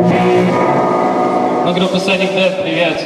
Ну, группа Sonic Death, привет.